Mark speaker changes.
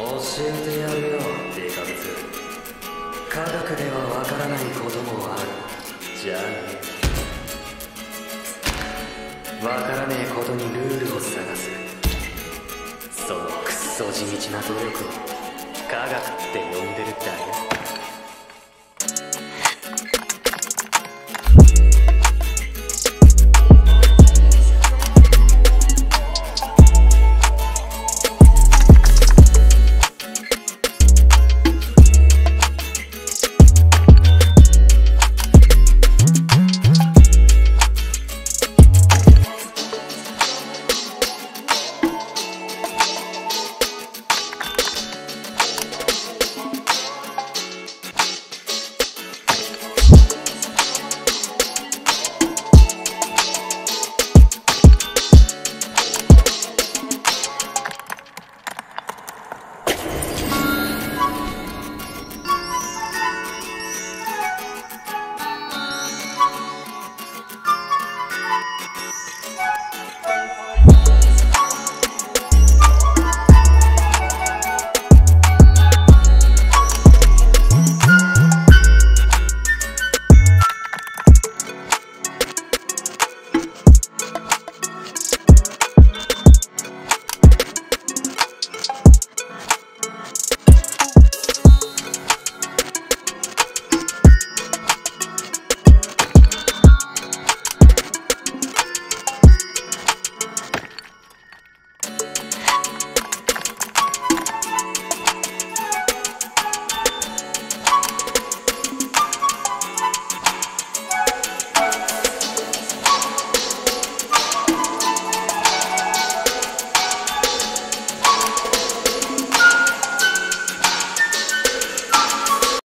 Speaker 1: 教えてやるよデカブツ科学ではわからないこともあるじゃあねわからねえことにルールを探す。そのクソ地道な努力を科学って呼んでるだけ